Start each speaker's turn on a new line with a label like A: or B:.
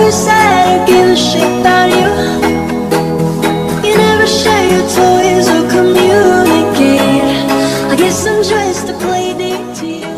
A: you said I give a shit about you. You never share your toys or communicate. I guess I'm just a playdate to you.